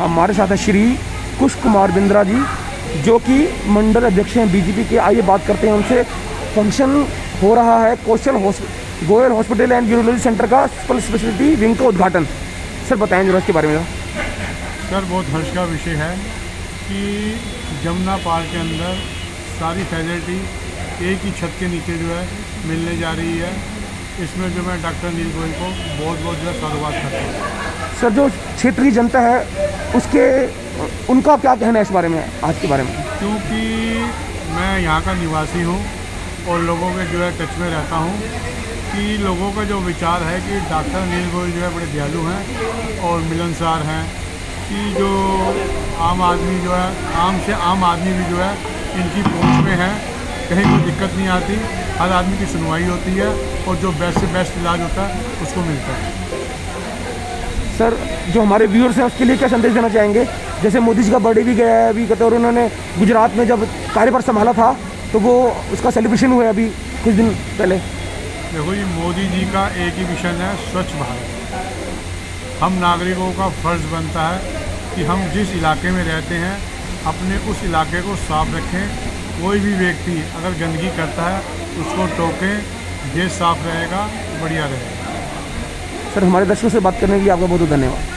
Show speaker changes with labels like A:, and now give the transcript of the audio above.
A: हमारे साथ हैं श्री कुश कुमार बिंद्रा जी जो कि मंडल अध्यक्ष हैं बीजेपी के। आइए बात करते हैं उनसे। फ़ंक्शन हो रहा है कौशल Goyal hospital and urology centre का सुपर स्पेशलिटी विंग का उद्घाटन। सर बताएँ जरा इसके बारे में।
B: सर बहुत हर्ष का विषय है कि जमुना पार्क के अंदर सारी फैसिलिटी एक ही छत के नीचे जो है मिलने जा रही है। इसमें जो मैं डॉक्टर नील गोयल को बहुत बहुत जो है साधुवाद करता हूँ।
A: सर जो क्षेत्र की जनता है उसके, उनका क्या कहना है इस बारे में, आज के बारे में?
B: क्योंकि मैं यहाँ का निवासी हूँ और लोगों के जो है टच में रहता हूँ कि लोगों का जो विचार है कि डॉक्टर नील गोयल जो है बड़े दयालु हैं और मिलनसार हैं कि जो आम आदमी जो है, आम से आम आदमी भी जो है इनकी पहुँच में है, कहीं कोई दिक्कत नहीं आती, हर आदमी की सुनवाई होती है और जो बेस्ट से बेस्ट इलाज होता है, उसको मिलता है।
A: सर, जो हमारे व्यूअर्स हैं, उसके लिए क्या संदेश देना चाहेंगे? जैसे मोदी जी का बर्थडे भी गया है अभी, कहते और उन्होंने गुजरात में जब कार्यभार संभाला था तो वो उसका सेलिब्रेशन हुआ है अभी, कुछ दिन पहले।
B: देखो जी, मोदी जी का एक ही मिशन है, स्वच्छ भारत। हम नागरिकों का फ़र्ज़ बनता है कि हम जिस इलाके में रहते हैं, अपने उस इलाके को साफ़ रखें। कोई भी व्यक्ति अगर गंदगी करता है, उसको टोकें देश साफ़ रहेगा, बढ़िया रहेगा।
A: सर हमारे दर्शकों से बात करने के लिए आपका बहुत बहुत धन्यवाद।